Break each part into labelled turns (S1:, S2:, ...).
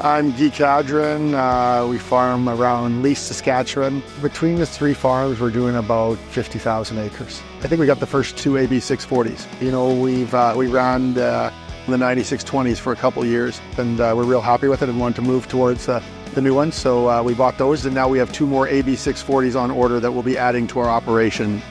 S1: I'm Guy Cadrain. Uh, we farm around Leask, Saskatchewan. Between the three farms, we're doing about 50,000 acres. I think we got the first two AB640s. You know, we've uh, we ran uh, the 9620s for a couple years, and uh, we're real happy with it and wanted to move towards uh, the new ones. So uh, we bought those, and now we have two more AB640s on order that we'll be adding to our operation.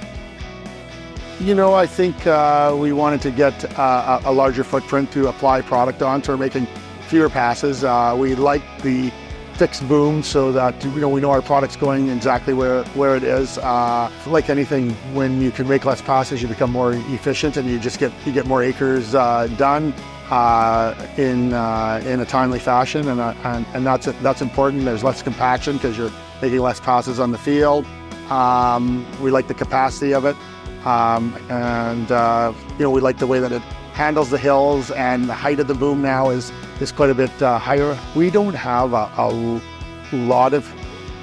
S1: You know, I think uh, we wanted to get uh, a larger footprint to apply product on, so we're making fewer passes. Uh, we like the fixed boom so that you know we know our product's going exactly where where it is. Uh, like anything, when you can make less passes, you become more efficient and you just get you get more acres uh, done uh, in uh, in a timely fashion, and uh, and, and that's that's important. There's less compaction because you're making less passes on the field. Um, we like the capacity of it, um, and uh, you know we like the way that it handles the hills, and the height of the boom now is is quite a bit uh, higher. We don't have a, a, lot of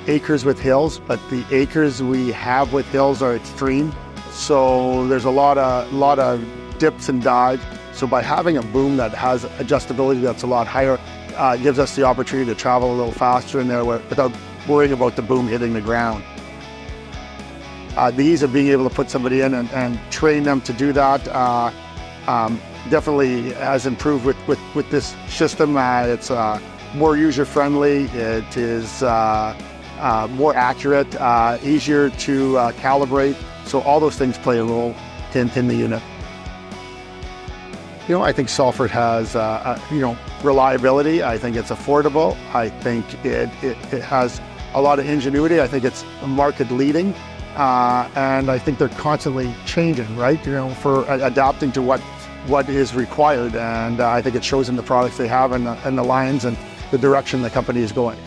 S1: acres with hills, but the acres we have with hills are extreme. So there's a lot of a lot of dips and dives. So by having a boom that has adjustability that's a lot higher, uh, gives us the opportunity to travel a little faster in there without worrying about the boom hitting the ground. Uh, the ease of being able to put somebody in and, and train them to do that uh, um, definitely has improved with, with, with this system. Uh, it's uh, more user friendly, it is uh, uh more accurate, easier to calibrate. So all those things play a role in, in the unit. You know, I think Salford has, you know, reliability. I think it's affordable. I think it, it, it has a lot of ingenuity. I think it's market leading. Uh, and I think they're constantly changing, right? You know, for adapting to what what is required. And uh, I think it shows in the products they have and the, and the lines and the direction the company is going.